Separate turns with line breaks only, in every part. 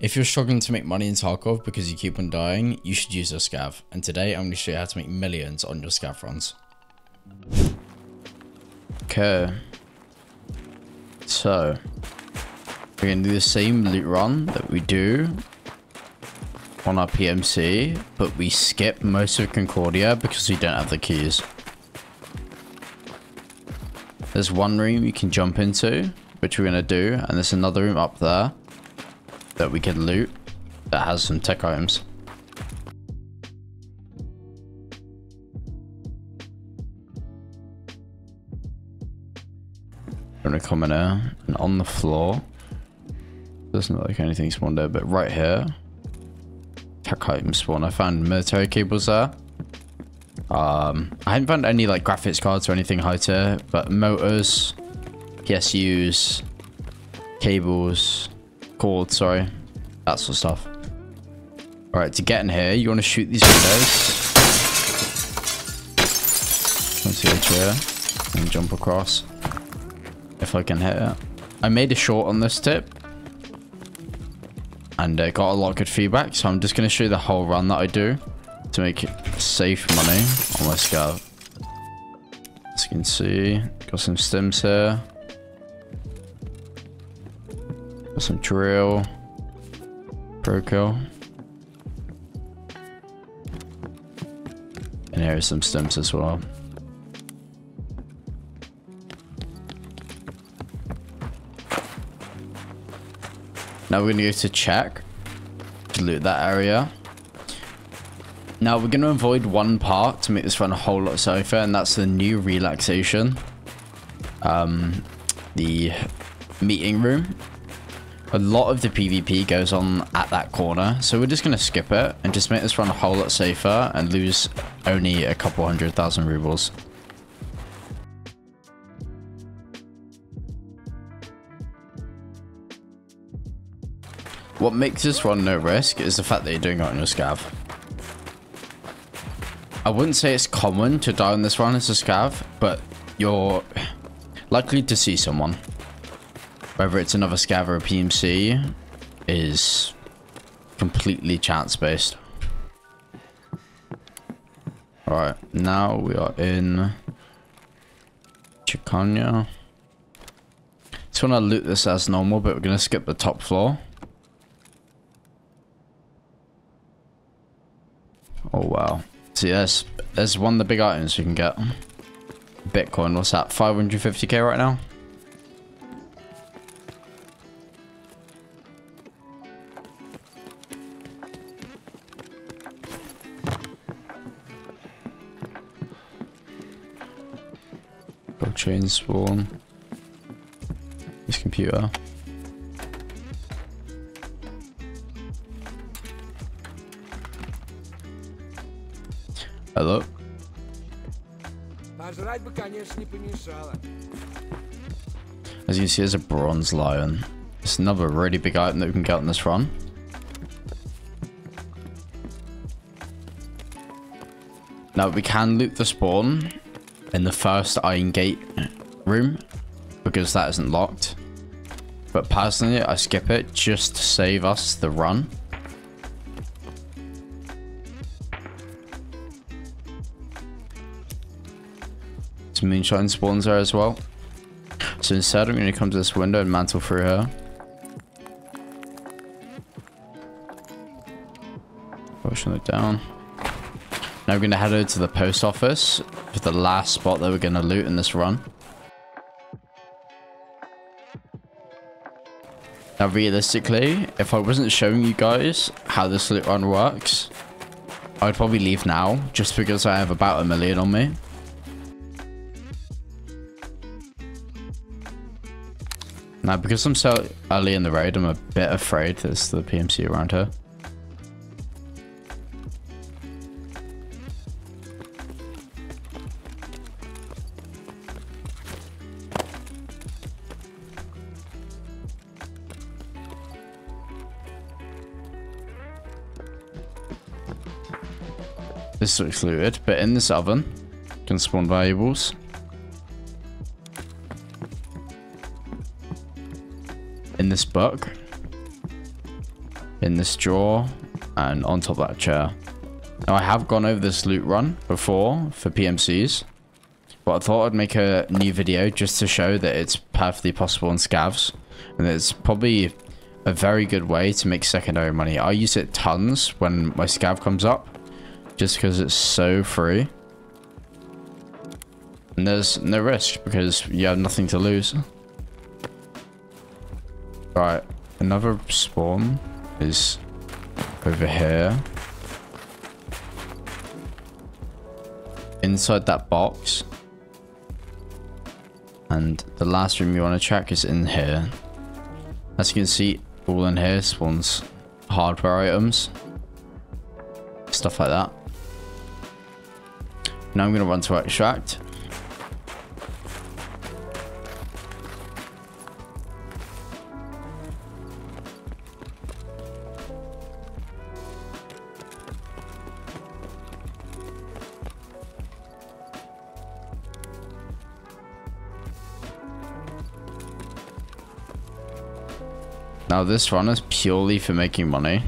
If you're struggling to make money in Tarkov because you keep on dying, you should use your scav. And today I'm going to show you how to make millions on your scav runs.
Okay. So, we're going to do the same loot run that we do on our PMC, but we skip most of Concordia because we don't have the keys. There's one room you can jump into, which we're going to do, and there's another room up there that we can loot that has some tech items. I'm gonna come in here and on the floor. Doesn't look like anything spawned there, but right here, tech item spawn. I found military cables there. Um, I haven't found any like graphics cards or anything high tier, but motors, PSUs, cables, cord, sorry. That sort of stuff. Alright, to get in here, you want to shoot these windows. Let's see here. And jump across. If I can hit it. I made a short on this tip. And uh, got a lot of good feedback. So I'm just going to show you the whole run that I do. To make safe money on my scout. As you can see, got some stims here. Some drill. Pro kill. And here are some stims as well. Now we're to go to check to loot that area. Now we're to avoid one part to make this run a whole lot safer, and that's the new relaxation. Um, the meeting room a lot of the PvP goes on at that corner, so we're just going to skip it and just make this run a whole lot safer and lose only a couple hundred thousand rubles. What makes this run no risk is the fact that you're doing it on your scav. I wouldn't say it's common to die on this run as a scav, but you're likely to see someone whether it's another scav or PMC is completely chance based. Alright, now we are in Chekannaya. Just want to loot this as normal, but we're going to skip the top floor. Oh wow. See, there's, there's one of the big items you can get. Bitcoin, what's that? 550k right now? Spawn. This computer. Hello? As you can see, there's a bronze lion. It's another really big item that we can get on this run. Now, we can loot the spawn, in the first Iron Gate room because that isn't locked. But personally, I skip it just to save us the run. Some moonshine spawns there as well. So instead, I'm going to come to this window and mantle through here. Pushing it down. Now we're going to head over to the post office for the last spot that we're going to loot in this run. Now realistically, if I wasn't showing you guys how this loot run works, I'd probably leave now just because I have about a million on me. Now because I'm so early in the raid, I'm a bit afraid there's the PMC around here. This looks looted, but in this oven can spawn valuables. In this book in this drawer and on top of that chair. Now I have gone over this loot run before for PMCs, but I thought I'd make a new video just to show that it's perfectly possible in scavs, and it's probably a very good way to make secondary money. I use it tons when my scav comes up, just because it's so free. And there's no risk because you have nothing to lose. Right, another spawn is over here. Inside that box. And the last room you want to check is in here. As you can see, all in here spawns hardware items. Stuff like that. Now I'm going to run to extract. Now this run is purely for making money.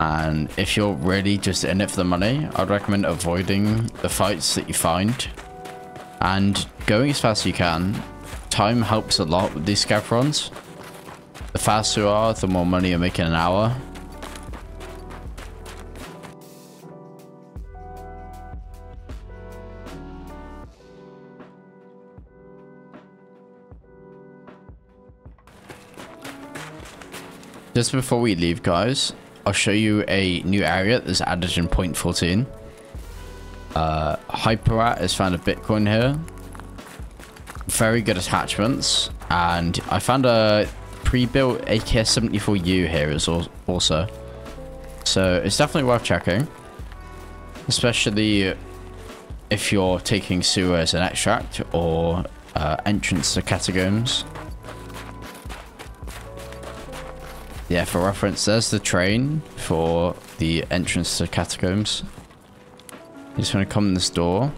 And if you're really just in it for the money, I'd recommend avoiding the fights that you find. And going as fast as you can. Time helps a lot with these scav runs. The faster you are, the more money you make in an hour. Just before we leave, guys, I'll show you a new area that's added in point 14. Uh, Hyperat has found a Bitcoin here. Very good attachments. And I found a pre-built AKS-74U here as also. So it's definitely worth checking. Especially if you're taking sewer as an extract or uh, entrance to catacombs. Yeah, for reference, there's the train for the entrance to catacombs. You just want to come in this door.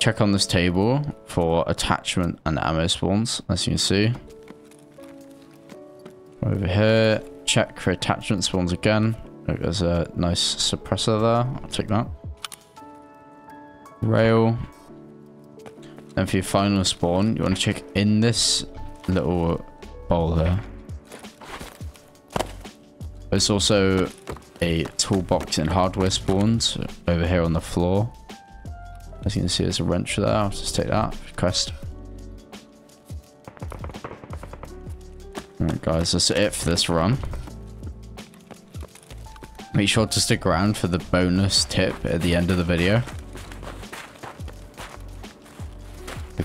Check on this table for attachment and ammo spawns, as you can see. Over here, check for attachment spawns again. there's a nice suppressor there. I'll take that. Rail. And for your final spawn, you want to check in this little bowl here. There's also a toolbox and hardware spawns over here on the floor. As you can see, there's a wrench there. I'll just take that. Quest. Alright guys, that's it for this run. Make sure to stick around for the bonus tip at the end of the video.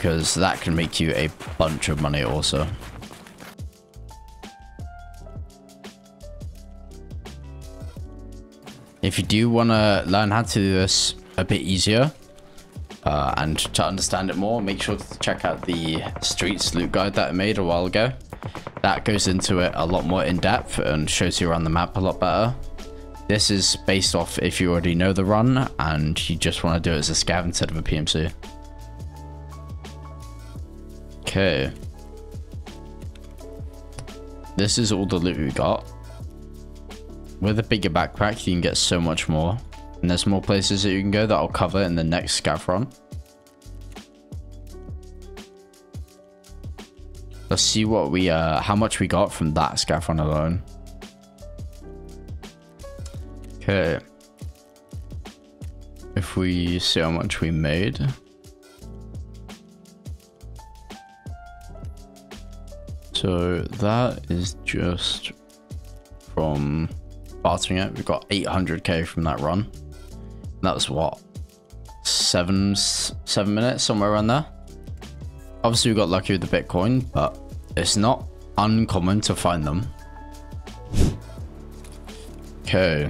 Because that can make you a bunch of money also. If you do want to learn how to do this a bit easier uh, and to understand it more, make sure to check out the Streets loot guide that I made a while ago. That goes into it a lot more in depth and shows you around the map a lot better. This is based off if you already know the run and you just want to do it as a scav instead of a PMC. Okay. This is all the loot we got. With a bigger backpack, you can get so much more. And there's more places that you can go that I'll cover in the next scav run. Let's see what we, uh, how much we got from that scav run alone. Okay. If we see how much we made. So that is just from bartering it. We've got 800k from that run. That was what? Seven, seven minutes, somewhere around there. Obviously we got lucky with the Bitcoin, but it's not uncommon to find them. Okay.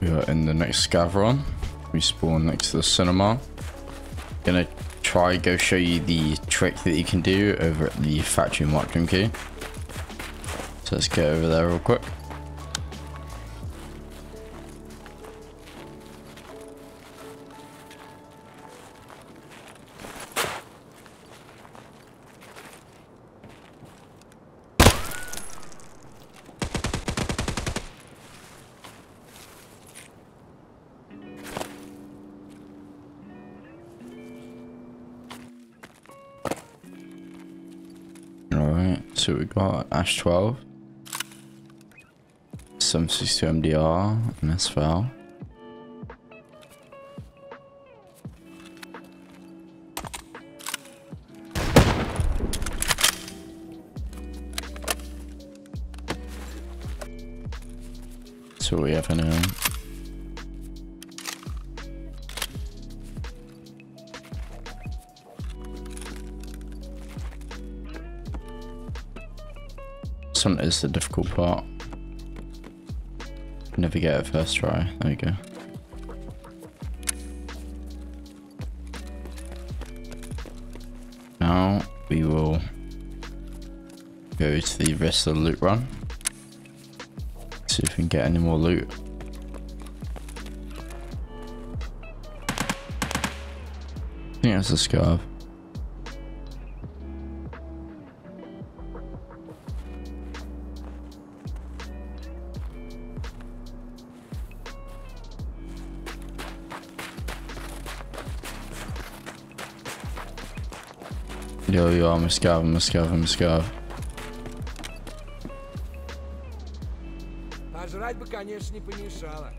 We are in the next scav run. We spawn next to the cinema. Gonna try go show you the trick that you can do over at the factory marked key. So let's go over there real quick. So we got Ash 12, 762 MDR, and SFL. So we have anyone. This one is the difficult part. Never get it first try. There you go. Now we will go to the rest of the loot run. See if we can get any more loot. I think that's a scarf. Yo, yo, I'm a scav, I'm a scav, I'm a scav.
Пожрать бы, конечно, не помешало.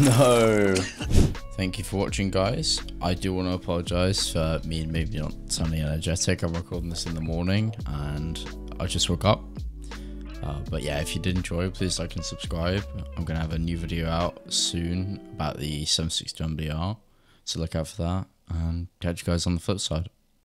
No. Thank you for watching, guys. I do want to apologize for me and maybe not sounding energetic. I'm recording this in the morning and I just woke up. Uh, but yeah, if you did enjoy, please like and subscribe. I'm going to have a new video out soon about the 762 MDR. So look out for that and catch you guys on the flip side.